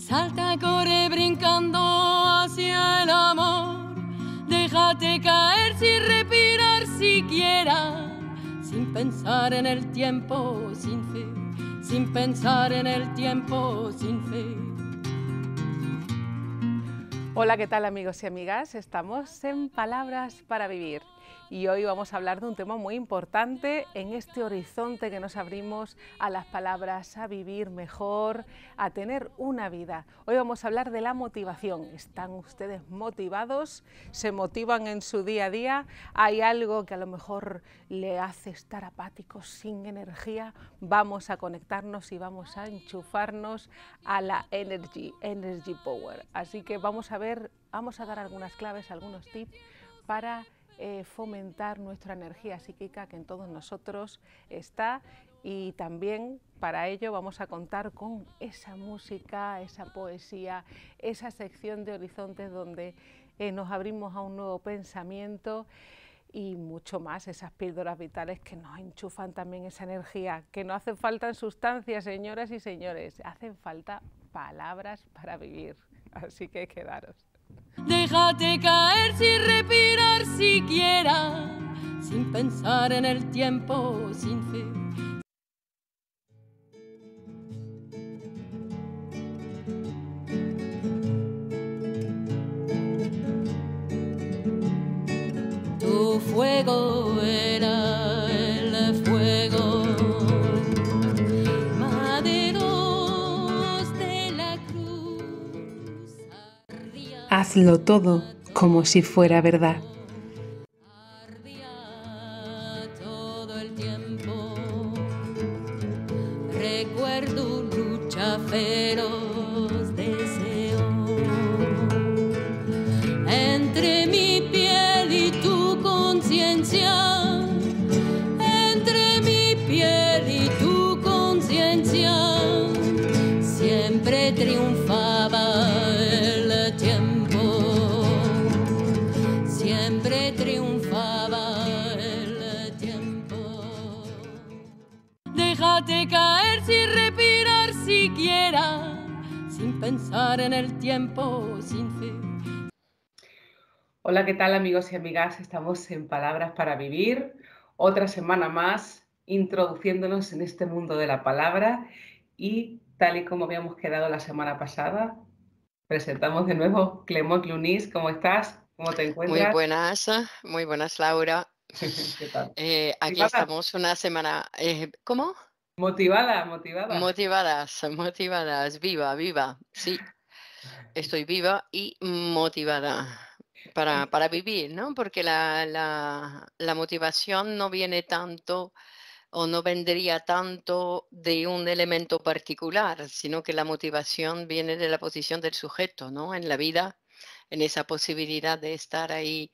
Salta, corre brincando hacia el amor. Déjate caer sin respirar siquiera. Sin pensar en el tiempo, sin fe. Sin pensar en el tiempo, sin fe. Hola, ¿qué tal amigos y amigas? Estamos en Palabras para Vivir y hoy vamos a hablar de un tema muy importante en este horizonte que nos abrimos a las palabras, a vivir mejor, a tener una vida. Hoy vamos a hablar de la motivación. ¿Están ustedes motivados? ¿Se motivan en su día a día? ¿Hay algo que a lo mejor le hace estar apáticos, sin energía? Vamos a conectarnos y vamos a enchufarnos a la Energy, Energy Power. Así que vamos a ver, vamos a dar algunas claves, algunos tips para eh, fomentar nuestra energía psíquica que en todos nosotros está y también para ello vamos a contar con esa música, esa poesía, esa sección de horizontes donde eh, nos abrimos a un nuevo pensamiento y mucho más, esas píldoras vitales que nos enchufan también esa energía, que no hacen falta sustancias, señoras y señores, hacen falta palabras para vivir, así que quedaros. Déjate caer sin respirar siquiera, sin pensar en el tiempo, sin fe. Hazlo todo como si fuera verdad. Hola, ¿qué tal amigos y amigas? Estamos en Palabras para Vivir, otra semana más introduciéndonos en este mundo de la palabra y tal y como habíamos quedado la semana pasada, presentamos de nuevo Clemón Clunis, ¿cómo estás? ¿Cómo te Muy encuentras? buenas, muy buenas, Laura. ¿Qué tal? Eh, aquí Motivada. estamos una semana. eh, ¿cómo? Motivada, motivada. Motivadas, motivadas, viva, viva. Sí, estoy viva y motivada para, para vivir, ¿no? Porque la, la, motivación no viene tanto o no vendría tanto de un elemento particular, sino que la motivación viene de la posición del sujeto, ¿no? En la vida, en esa posibilidad de estar ahí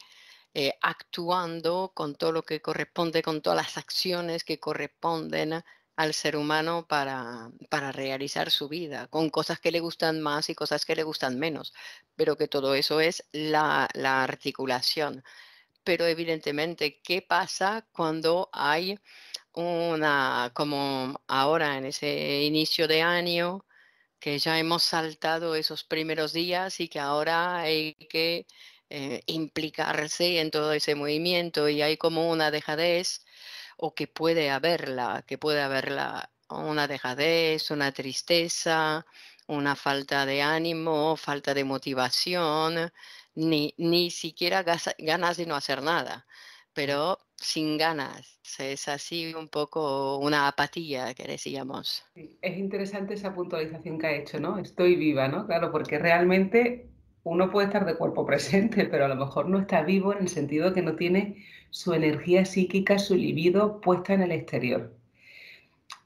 eh, actuando con todo lo que corresponde, con todas las acciones que corresponden al ser humano para, para realizar su vida, con cosas que le gustan más y cosas que le gustan menos, pero que todo eso es la, la articulación. Pero evidentemente, ¿qué pasa cuando hay una, como ahora en ese inicio de año, que ya hemos saltado esos primeros días y que ahora hay que eh, implicarse en todo ese movimiento y hay como una dejadez o que puede haberla, que puede haberla una dejadez, una tristeza, una falta de ánimo, falta de motivación, ni, ni siquiera ganas de no hacer nada, pero sin ganas. Es así un poco una apatía que decíamos. Es interesante esa puntualización que ha hecho, ¿no? Estoy viva, ¿no? Claro, porque realmente uno puede estar de cuerpo presente, pero a lo mejor no está vivo en el sentido que no tiene su energía psíquica, su libido puesta en el exterior.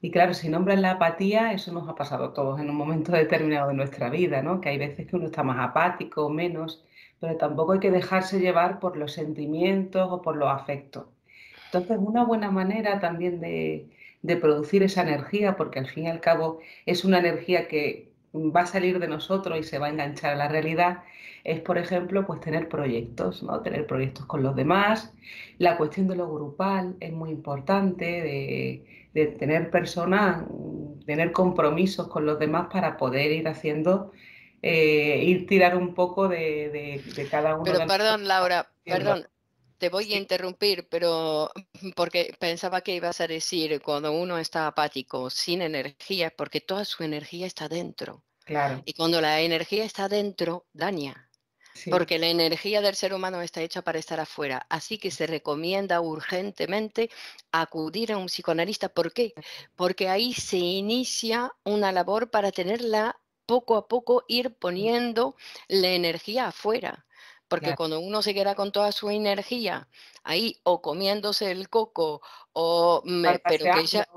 Y claro, si nombras la apatía, eso nos ha pasado a todos en un momento determinado de nuestra vida, ¿no? Que hay veces que uno está más apático o menos, pero tampoco hay que dejarse llevar por los sentimientos o por los afectos. Entonces, una buena manera también de, de producir esa energía, porque al fin y al cabo es una energía que va a salir de nosotros y se va a enganchar a la realidad, es, por ejemplo, pues tener proyectos, ¿no? Tener proyectos con los demás. La cuestión de lo grupal es muy importante, de, de tener personas tener compromisos con los demás para poder ir haciendo, eh, ir tirar un poco de, cada uno. Pero perdón, Laura, perdón, te voy a interrumpir, pero porque pensaba que ibas a decir cuando uno está apático, sin energía, porque toda su energía está dentro. Claro. Y cuando la energía está dentro, daña. Porque la energía del ser humano está hecha para estar afuera. Así que se recomienda urgentemente acudir a un psicoanalista. ¿Por qué? Porque ahí se inicia una labor para tenerla poco a poco, ir poniendo la energía afuera. Porque cuando uno se queda con toda su energía ahí o comiéndose el coco o pero que ya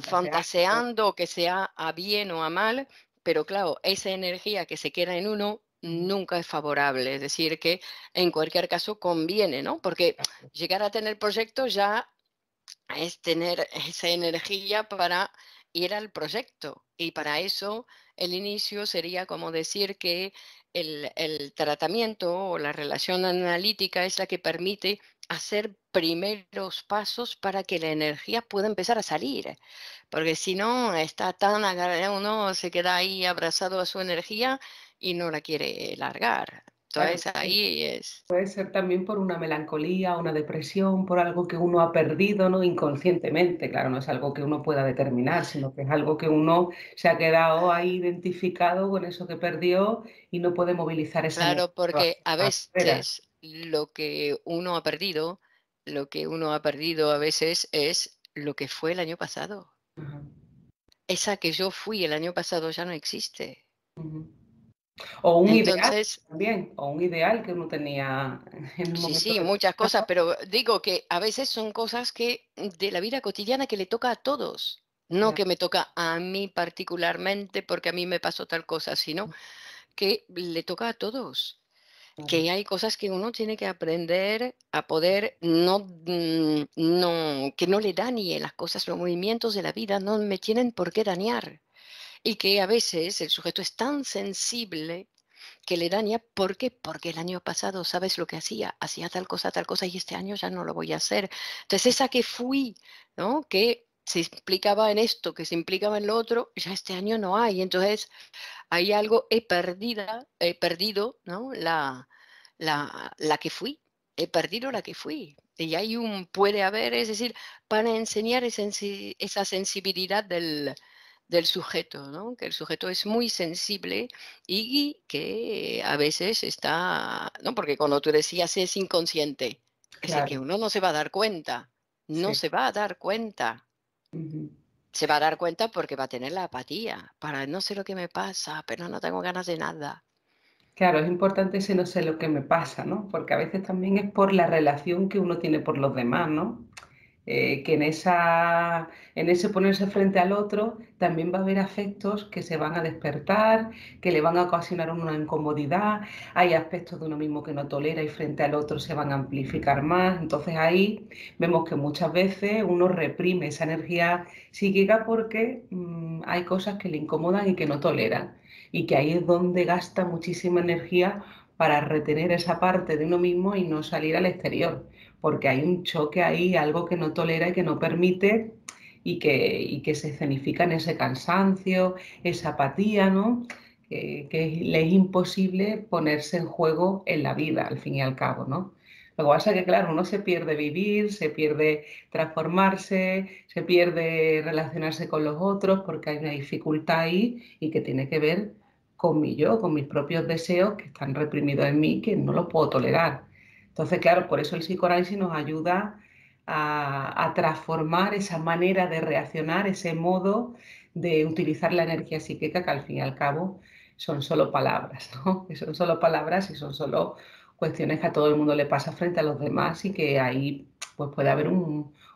fantaseando que sea a bien o a mal, pero claro, esa energía que se queda en uno nunca es favorable. Es decir, que en cualquier caso conviene, ¿no? Porque llegar a tener proyecto ya es tener esa energía para ir al proyecto. Y para eso el inicio sería como decir que el, tratamiento o la relación analítica es la que permite hacer primeros pasos para que la energía pueda empezar a salir. Porque si no, está tan uno se queda ahí abrazado a su energía y no la quiere largar. Entonces ahí es... Puede ser también por una melancolía, una depresión, por algo que uno ha perdido, ¿no? Inconscientemente, claro, no es algo que uno pueda determinar, sino que es algo que uno se ha quedado ahí identificado con eso que perdió y no puede movilizar esa Claro, porque a veces lo que uno ha perdido, lo que uno ha perdido a veces es lo que fue el año pasado. Esa que yo fui el año pasado ya no existe. O un ideal también, o un ideal que uno tenía en Sí, sí, muchas cosas, pero digo que a veces son cosas que de la vida cotidiana que le toca a todos, no que me toca a mí particularmente porque a mí me pasó tal cosa, sino que le toca a todos. Que hay cosas que uno tiene que aprender a poder no, mm, no, que no le dañe las cosas, los movimientos de la vida no me tienen por qué dañar y que a veces el sujeto es tan sensible que le daña. ¿Por qué? Porque el año pasado, ¿sabes lo que hacía? Hacía tal cosa, tal cosa y este año ya no lo voy a hacer. Entonces esa que fui, ¿no? Que se implicaba en esto, que se implicaba en lo otro, ya este año no hay. Entonces hay algo, he, perdida, he perdido, ¿no? La, la, la que fui, he perdido la que fui. Y hay un puede haber, es decir, para enseñar esa sensibilidad del, del sujeto, ¿no? que el sujeto es muy sensible y que a veces está, ¿no? porque cuando tú decías es inconsciente, es que uno no se va a dar cuenta, no se va a dar cuenta. Se va a dar cuenta porque va a tener la apatía, para no sé lo que me pasa, pero no tengo ganas de nada. Claro, es importante ese no sé lo que me pasa, ¿no? Porque a veces también es por la relación que uno tiene por los demás, ¿no? Eh, que en, esa, en ese ponerse frente al otro también va a haber afectos que se van a despertar, que le van a ocasionar una incomodidad, hay aspectos de uno mismo que no tolera y frente al otro se van a amplificar más. Entonces ahí vemos que muchas veces uno reprime esa energía psíquica porque mm, hay cosas que le incomodan y que no tolera. Y que ahí es donde gasta muchísima energía para retener esa parte de uno mismo y no salir al exterior porque hay un choque ahí, algo que no tolera y que no permite y que, que se escenifica en ese cansancio, esa apatía, ¿no? Que, le es imposible ponerse en juego en la vida, al fin y al cabo, ¿no? Lo que pasa es que, claro, uno se pierde vivir, se pierde transformarse, se pierde relacionarse con los otros porque hay una dificultad ahí y que tiene que ver con mi yo, con mis propios deseos que están reprimidos en mí, que no los puedo tolerar. Entonces, claro, por eso el psicoanálisis nos ayuda a, transformar esa manera de reaccionar, ese modo de utilizar la energía psíquica, que al fin y al cabo son solo palabras, ¿no? Que son solo palabras y son solo cuestiones que a todo el mundo le pasa frente a los demás y que ahí pues puede haber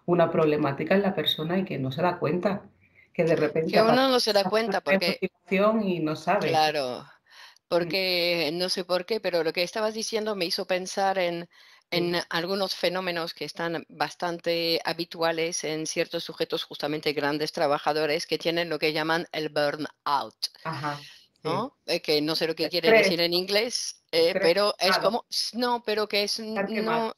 una problemática en la persona y que no se da cuenta que de repente que uno no se da cuenta porque y no sabe claro porque no sé por qué, pero lo que estabas diciendo me hizo pensar en, en algunos fenómenos que están bastante habituales en ciertos sujetos, justamente grandes trabajadores, que tienen lo que llaman el burnout. Ajá, ¿no? Eh, que no sé lo que quiere decir en inglés, eh, pero es como, no, pero que es, no,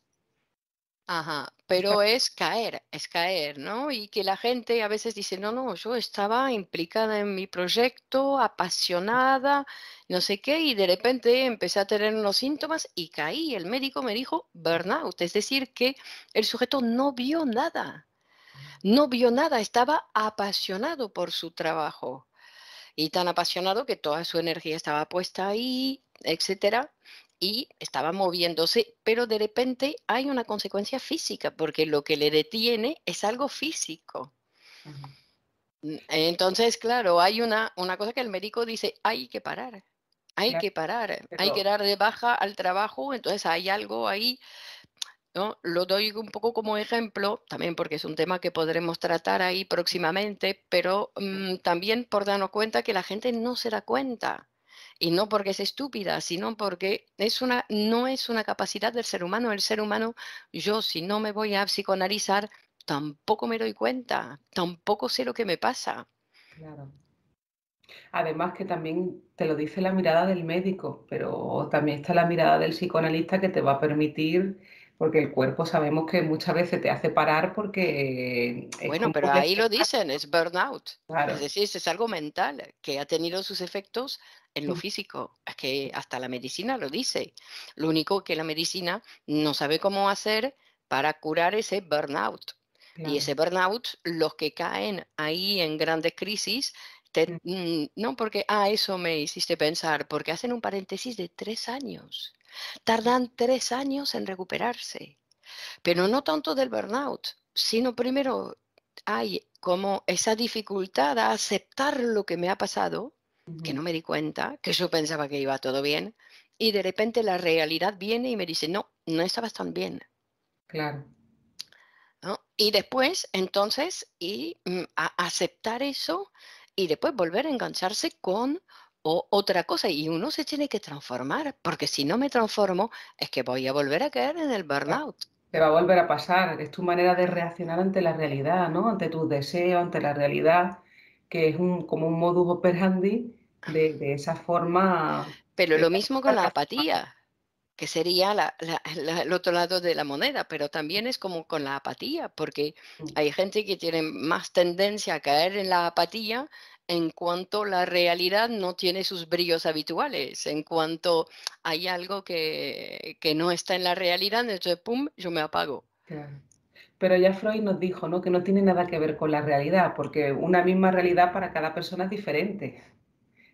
Ajá, pero es caer, es caer, ¿no? Y que la gente a veces dice, no, no, yo estaba implicada en mi proyecto, apasionada, no sé qué, y de repente empecé a tener unos síntomas y caí. El médico me dijo burnout, es decir, que el sujeto no vio nada, no vio nada, estaba apasionado por su trabajo y tan apasionado que toda su energía estaba puesta ahí, etcétera y estaba moviéndose, pero de repente hay una consecuencia física, porque lo que le detiene es algo físico. Entonces, claro, hay una, una cosa que el médico dice, hay que parar, hay que parar, hay que dar de baja al trabajo, entonces hay algo ahí, ¿no? Lo doy un poco como ejemplo, también porque es un tema que podremos tratar ahí próximamente, pero mm, también por darnos cuenta que la gente no se da cuenta. Y no porque es estúpida, sino porque es una, no es una capacidad del ser humano. El ser humano, yo si no me voy a psicoanalizar, tampoco me doy cuenta, tampoco sé lo que me pasa. Claro. Además que también te lo dice la mirada del médico, pero también está la mirada del psicoanalista que te va a permitir porque el cuerpo sabemos que muchas veces te hace parar porque... Bueno, pero ahí lo dicen, es burnout. Es decir, es algo mental que ha tenido sus efectos en lo físico. Es que hasta la medicina lo dice. Lo único que la medicina no sabe cómo hacer para curar ese burnout. Y ese burnout, los que caen ahí en grandes crisis, mm, no porque, ah, eso me hiciste pensar, porque hacen un paréntesis de tres años. Tardan tres años en recuperarse, pero no tanto del burnout, sino primero hay como esa dificultad a aceptar lo que me ha pasado, que no me di cuenta, que yo pensaba que iba todo bien, y de repente la realidad viene y me dice, no, no estabas tan bien. Claro. Y después, entonces, y mm, aceptar eso y después volver a engancharse con o otra cosa y uno se tiene que transformar, porque si no me transformo es que voy a volver a caer en el burnout. Te va a volver a pasar, es tu manera de reaccionar ante la realidad, ¿no? Ante tus deseos, ante la realidad, que es un, como un modus operandi de, de esa forma. Pero lo mismo con la apatía, que sería el otro lado de la moneda, pero también es como con la apatía, porque mm. hay gente que tiene más tendencia a caer en la apatía en cuanto la realidad no tiene sus brillos habituales, en cuanto hay algo que, no está en la realidad, entonces, ¡pum!, yo me apago. Pero ya Freud nos dijo ¿no? que no tiene nada que ver con la realidad, porque una misma realidad para cada persona es diferente.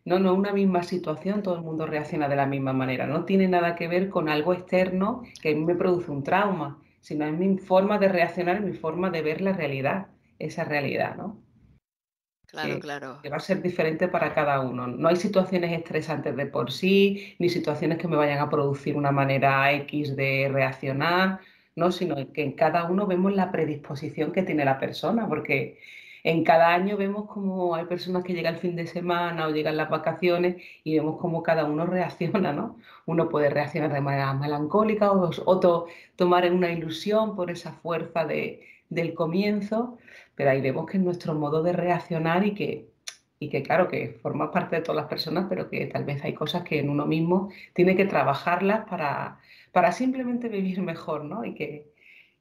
No, no, una misma situación, todo el mundo reacciona de la misma manera. No tiene nada que ver con algo externo que a mí me produce un trauma, sino es mi forma de reaccionar, mi forma de ver la realidad, esa realidad, ¿no? Claro, claro. Que va a ser diferente para cada uno. No hay situaciones estresantes de por sí, ni situaciones que me vayan a producir una manera X de reaccionar, ¿no? Sino que en cada uno vemos la predisposición que tiene la persona, porque en cada año vemos cómo hay personas que llegan el fin de semana o llegan las vacaciones y vemos cómo cada uno reacciona, ¿no? Uno puede reaccionar de manera melancólica o otro tomar una ilusión por esa fuerza de, del comienzo pero ahí vemos que es nuestro modo de reaccionar y que, y que claro, que forma parte de todas las personas, pero que tal vez hay cosas que en uno mismo tiene que trabajarlas para, para simplemente vivir mejor, ¿no? Y que,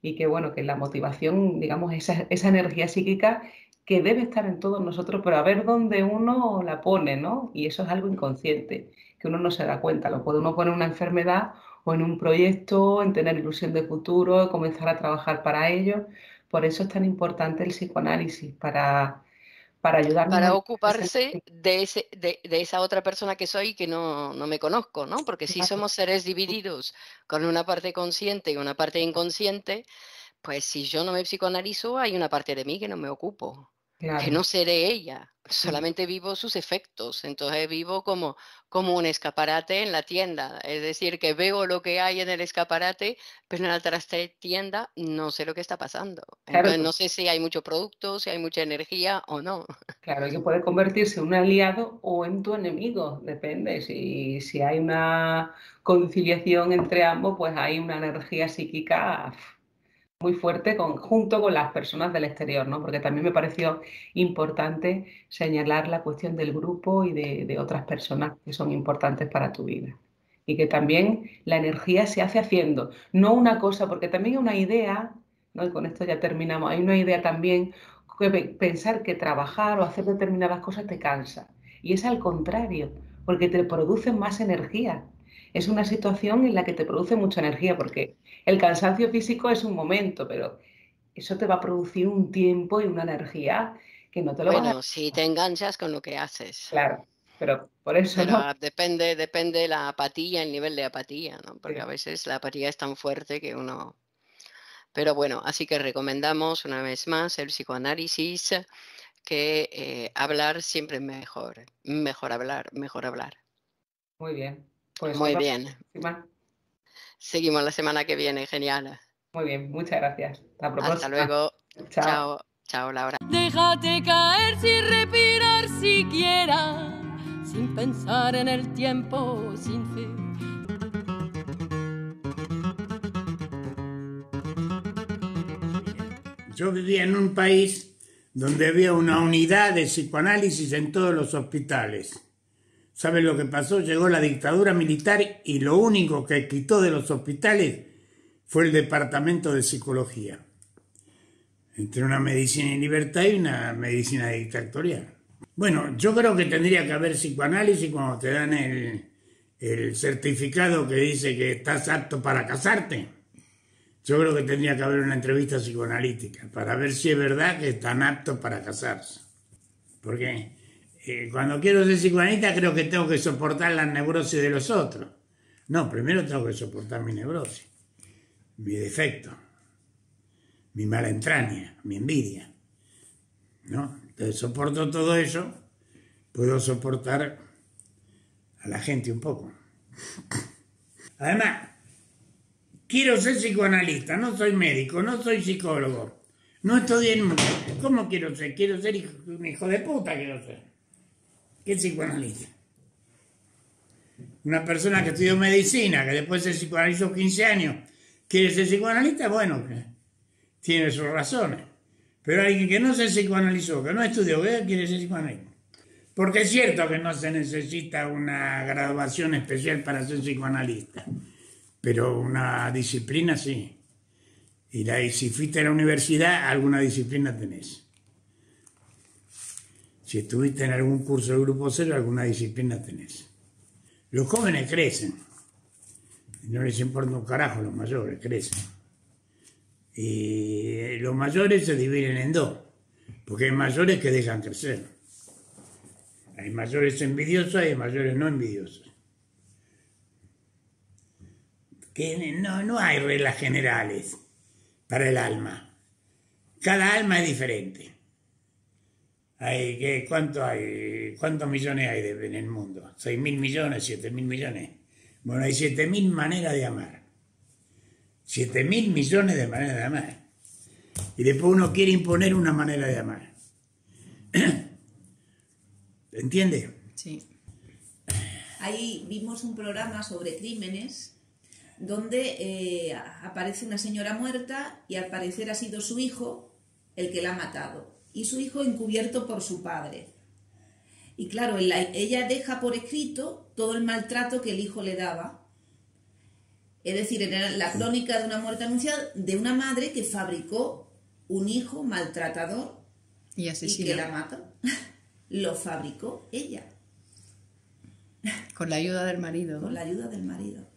y que bueno, que la motivación, digamos, esa, esa energía psíquica que debe estar en todos nosotros, pero a ver dónde uno la pone, ¿no? Y eso es algo inconsciente, que uno no se da cuenta. Lo puede uno poner en una enfermedad o en un proyecto, en tener ilusión de futuro, comenzar a trabajar para ello, por eso es tan importante el psicoanálisis, para, para ayudarnos. Para ocuparse de, ese, de, esa otra persona que soy que no, no me conozco, ¿no? Porque si somos seres divididos con una parte consciente y una parte inconsciente, pues si yo no me psicoanalizo, hay una parte de mí que no me ocupo que no seré ella, solamente vivo sus efectos, entonces vivo como, como un escaparate en la tienda, es decir, que veo lo que hay en el escaparate, pero en la traste tienda no sé lo que está pasando. Entonces no sé si hay mucho producto, si hay mucha energía o no. Claro, que puede convertirse en un aliado o en tu enemigo, depende. Si, si hay una conciliación entre ambos, pues hay una energía psíquica muy fuerte junto con las personas del exterior, ¿no? Porque también me pareció importante señalar la cuestión del grupo y de, otras personas que son importantes para tu vida. y que también la energía se hace haciendo, no una cosa, porque también hay una idea, ¿no? y con esto ya terminamos, hay una idea también que pensar que trabajar o hacer determinadas cosas te cansa. Y es al contrario, porque te produce más energía. Es una situación en la que te produce mucha energía, porque el cansancio físico es un momento, pero eso te va a producir un tiempo y una energía que no te lo Bueno, si te enganchas con lo que haces. Claro, pero por eso no. depende, depende la apatía, el nivel de apatía, ¿no? Porque a veces la apatía es tan fuerte que uno... Pero bueno, así que recomendamos una vez más el psicoanálisis, que eh, hablar siempre mejor, mejor hablar, mejor hablar. Muy bien. Pues Muy bien. Seguimos la semana que viene, genial. Muy bien, muchas gracias. Hasta luego. Chao. Chao, Laura. Déjate caer sin respirar siquiera, sin pensar en el tiempo, sin fe. Yo vivía en un país donde había una unidad de psicoanálisis en todos los hospitales. ¿Saben lo que pasó? Llegó la dictadura militar y lo único que quitó de los hospitales fue el departamento de psicología. Entre una medicina en libertad y una medicina dictatorial. Bueno, yo creo que tendría que haber psicoanálisis cuando te dan el, certificado que dice que estás apto para casarte. Yo creo que tendría que haber una entrevista psicoanalítica para ver si es verdad que están aptos para casarse. Porque cuando quiero ser psicoanalista creo que tengo que soportar la neurosis de los otros. No, primero tengo que soportar mi neurosis mi defecto, mi mala entraña, mi envidia. ¿no? Entonces soporto todo eso, puedo soportar a la gente un poco. Además, quiero ser psicoanalista, no soy médico, no soy psicólogo, no estudié en... ¿Cómo quiero ser? Quiero ser un hijo de puta, quiero ser. ¿Qué psicoanalista? Una persona que estudió medicina, que después se psicoanalizó 15 años ¿Quiere ser psicoanalista? Bueno, tiene sus razones. Pero alguien que no se psicoanalizó, que no estudió, quiere ser psicoanalista. Porque es cierto que no se necesita una graduación especial para ser psicoanalista, pero una disciplina sí. Y la, si fuiste a la universidad, alguna disciplina tenés. Si estuviste en algún curso de grupo cero, alguna disciplina tenés. Los jóvenes crecen no les importa un carajo los mayores, crecen. Y los mayores se dividen en dos, porque hay mayores que dejan crecer. Hay mayores envidiosos y hay mayores no envidiosos. Que no, no hay reglas generales para el alma. Cada alma es diferente. Hay, ¿qué, ¿Cuánto hay? ¿Cuántos millones hay en el mundo? ¿6 mil millones? ¿7 mil millones? Bueno, hay 7.000 maneras de amar. 7.000 millones de maneras de amar. Y después uno quiere imponer una manera de amar. ¿Entiende? Sí. Ahí vimos un programa sobre crímenes donde eh, aparece una señora muerta y al parecer ha sido su hijo el que la ha matado. Y su hijo encubierto por su padre. Y claro, ella deja por escrito todo el maltrato que el hijo le daba. Es decir, en la crónica de una muerte anunciada de una madre que fabricó un hijo maltratador y, y que la mata. Lo fabricó ella. Con la ayuda del marido. Con la ayuda del marido.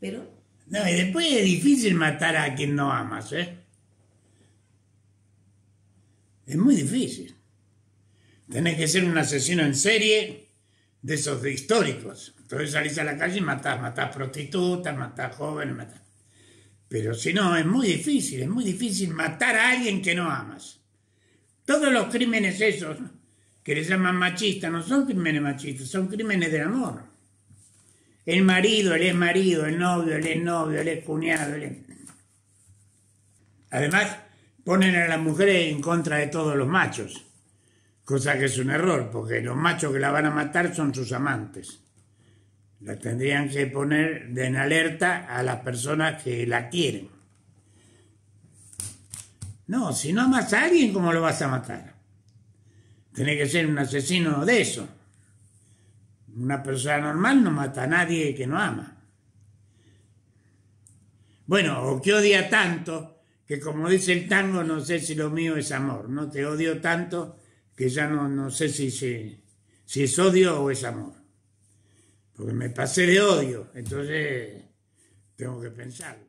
Pero. No, y después es difícil matar a quien no amas, ¿eh? Es muy difícil. Tenés que ser un asesino en serie de esos históricos. Entonces salís a la calle y matás, matás prostitutas, matás jóvenes, matás. Pero si no, es muy difícil, es muy difícil matar a alguien que no amas. Todos los crímenes esos que le llaman machistas no son crímenes machistas, son crímenes de amor. El marido, el ex marido, el novio, el ex novio, el ex cuñado. El Además, ponen a las mujeres en contra de todos los machos cosa que es un error, porque los machos que la van a matar son sus amantes. La tendrían que poner en alerta a las personas que la quieren. No, si no amas a alguien, ¿cómo lo vas a matar? Tiene que ser un asesino de eso. Una persona normal no mata a nadie que no ama. Bueno, o que odia tanto que como dice el tango, no sé si lo mío es amor, no te odio tanto que ya no, no sé si, si, si es odio o es amor. Porque me pasé de odio, entonces tengo que pensarlo.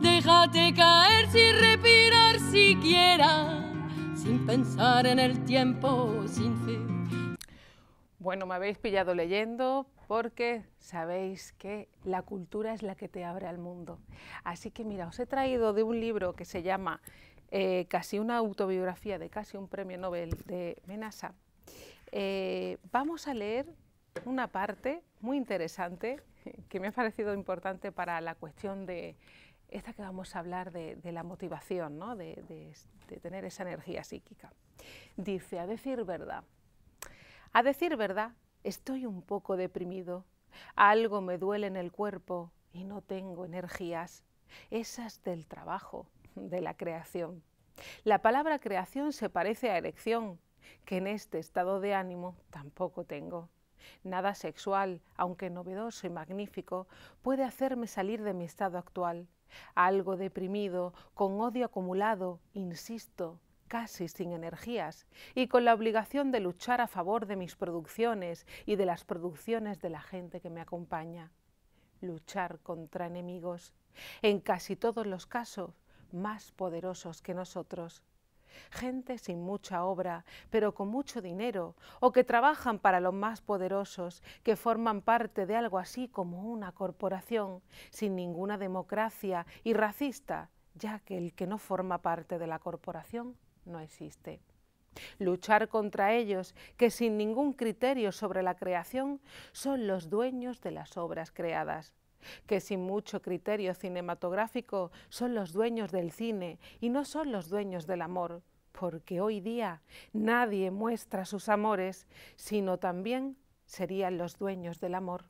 Déjate caer sin respirar siquiera, sin pensar en el tiempo, sin fe. Bueno, me habéis pillado leyendo porque sabéis que la cultura es la que te abre al mundo. Así que mira, os he traído de un libro que se llama eh, Casi una autobiografía de casi un premio Nobel de Menasa. Eh, vamos a leer una parte muy interesante que me ha parecido importante para la cuestión de esta que vamos a hablar de, la motivación, ¿no? de, de tener esa energía psíquica. Dice, a decir verdad, a decir verdad, estoy un poco deprimido. Algo me duele en el cuerpo y no tengo energías. Esas del trabajo, de la creación. La palabra creación se parece a erección, que en este estado de ánimo tampoco tengo. Nada sexual, aunque novedoso y magnífico, puede hacerme salir de mi estado actual. Algo deprimido, con odio acumulado, insisto, casi sin energías y con la obligación de luchar a favor de mis producciones y de las producciones de la gente que me acompaña. Luchar contra enemigos, en casi todos los casos más poderosos que nosotros. Gente sin mucha obra, pero con mucho dinero, o que trabajan para los más poderosos, que forman parte de algo así como una corporación, sin ninguna democracia y racista, ya que el que no forma parte de la corporación no existe. Luchar contra ellos, que sin ningún criterio sobre la creación son los dueños de las obras creadas, que sin mucho criterio cinematográfico son los dueños del cine y no son los dueños del amor, porque hoy día nadie muestra sus amores, sino también serían los dueños del amor.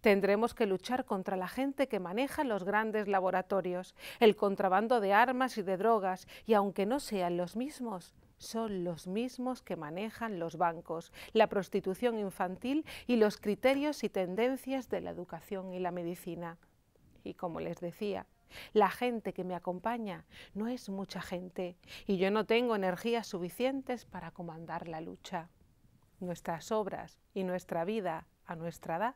Tendremos que luchar contra la gente que maneja los grandes laboratorios, el contrabando de armas y de drogas, y aunque no sean los mismos, son los mismos que manejan los bancos, la prostitución infantil y los criterios y tendencias de la educación y la medicina. Y como les decía, la gente que me acompaña no es mucha gente y yo no tengo energías suficientes para comandar la lucha. Nuestras obras y nuestra vida a nuestra edad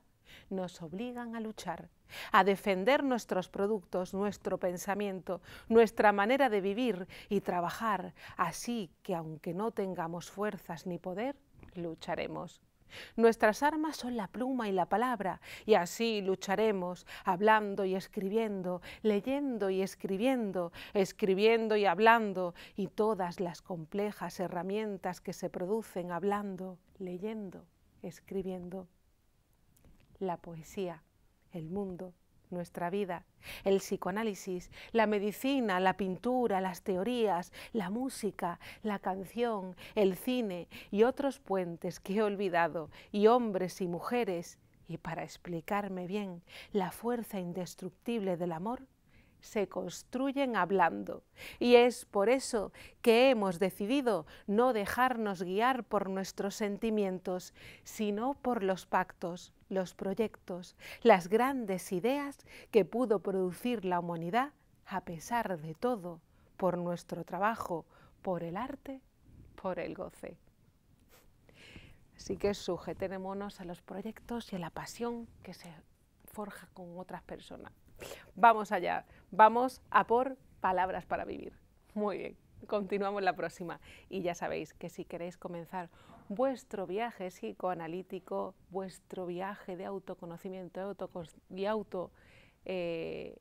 nos obligan a luchar, a defender nuestros productos, nuestro pensamiento, nuestra manera de vivir y trabajar, así que aunque no tengamos fuerzas ni poder, lucharemos. Nuestras armas son la pluma y la palabra, y así lucharemos, hablando y escribiendo, leyendo y escribiendo, escribiendo y hablando, y todas las complejas herramientas que se producen hablando, leyendo, escribiendo la poesía, el mundo, nuestra vida, el psicoanálisis, la medicina, la pintura, las teorías, la música, la canción, el cine y otros puentes que he olvidado, y hombres y mujeres, y para explicarme bien la fuerza indestructible del amor, se construyen hablando. Y es por eso que hemos decidido no dejarnos guiar por nuestros sentimientos, sino por los pactos, los proyectos, las grandes ideas que pudo producir la humanidad a pesar de todo, por nuestro trabajo, por el arte, por el goce. Así que sujetémonos a los proyectos y a la pasión que se forja con otras personas. Vamos allá, vamos a por palabras para vivir. Muy bien, continuamos la próxima. Y ya sabéis que si queréis comenzar vuestro viaje psicoanalítico, vuestro viaje de autoconocimiento y, auto, eh,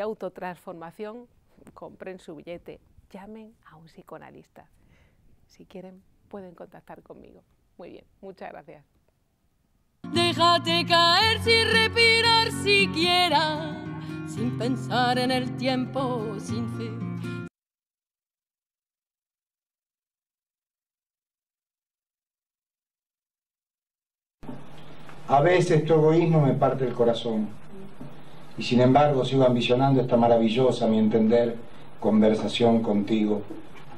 autotransformación, compren su billete, llamen a un psicoanalista. Si quieren, pueden contactar conmigo. Muy bien, muchas gracias. Déjate caer sin respirar siquiera, sin pensar en el tiempo, sin fe. A veces tu egoísmo me parte el corazón y sin embargo sigo ambicionando esta maravillosa, a mi entender, conversación contigo,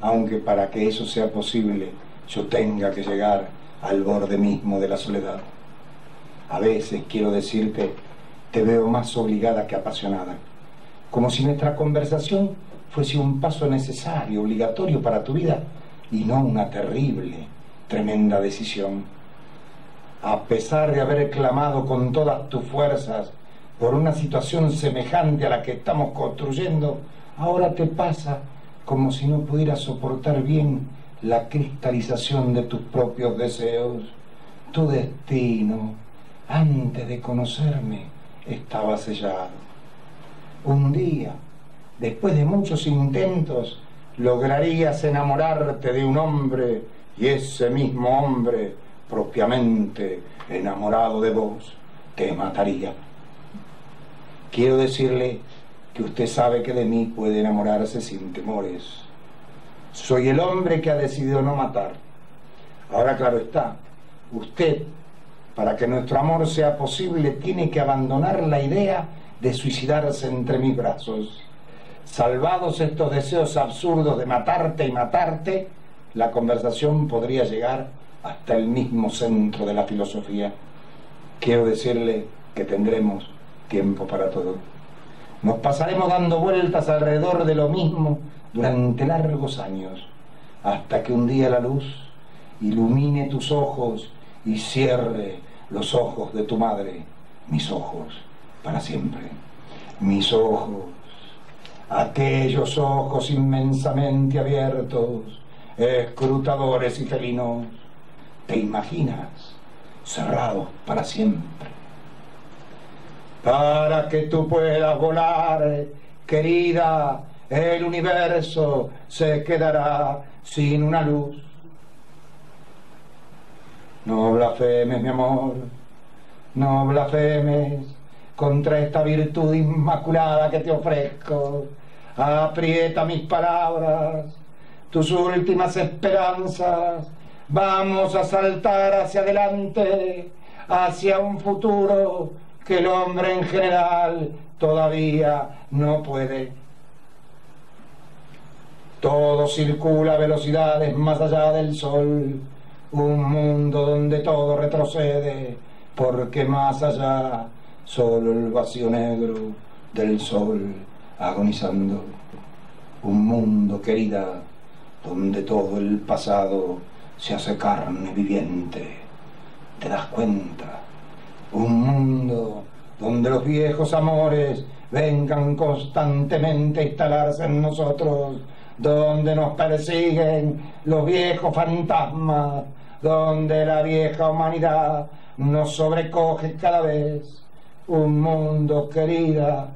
aunque para que eso sea posible yo tenga que llegar al borde mismo de la soledad. A veces, quiero decirte, te veo más obligada que apasionada, como si nuestra conversación fuese un paso necesario, obligatorio para tu vida, y no una terrible, tremenda decisión. A pesar de haber clamado con todas tus fuerzas por una situación semejante a la que estamos construyendo, ahora te pasa como si no pudieras soportar bien la cristalización de tus propios deseos. Tu destino, antes de conocerme, estaba sellado. Un día, después de muchos intentos, lograrías enamorarte de un hombre y ese mismo hombre, propiamente enamorado de vos, te mataría. Quiero decirle que usted sabe que de mí puede enamorarse sin temores. Soy el hombre que ha decidido no matar. Ahora claro está, usted, para que nuestro amor sea posible, tiene que abandonar la idea de suicidarse entre mis brazos. Salvados estos deseos absurdos de matarte y matarte, la conversación podría llegar hasta el mismo centro de la filosofía. Quiero decirle que tendremos tiempo para todo. Nos pasaremos dando vueltas alrededor de lo mismo durante largos años, hasta que un día la luz ilumine tus ojos y cierre los ojos de tu madre, mis ojos, para siempre. Mis ojos, aquellos ojos inmensamente abiertos, escrutadores y felinos, te imaginas cerrados para siempre. Para que tú puedas volar, querida, el universo se quedará sin una luz. No blasfemes, mi amor, no blasfemes contra esta virtud inmaculada que te ofrezco. Aprieta mis palabras, tus últimas esperanzas. Vamos a saltar hacia adelante, hacia un futuro que el hombre en general todavía no puede. Todo circula a velocidades más allá del sol, un mundo donde todo retrocede, porque más allá solo el vacío negro del sol agonizando. Un mundo, querida, donde todo el pasado se hace carne viviente. ¿Te das cuenta? Un mundo donde los viejos amores vengan constantemente a instalarse en nosotros, donde nos persiguen los viejos fantasmas, donde la vieja humanidad nos sobrecoge cada vez. Un mundo, querida,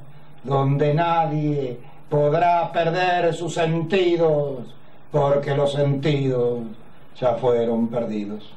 donde nadie podrá perder sus sentidos, porque los sentidos ya fueron perdidos.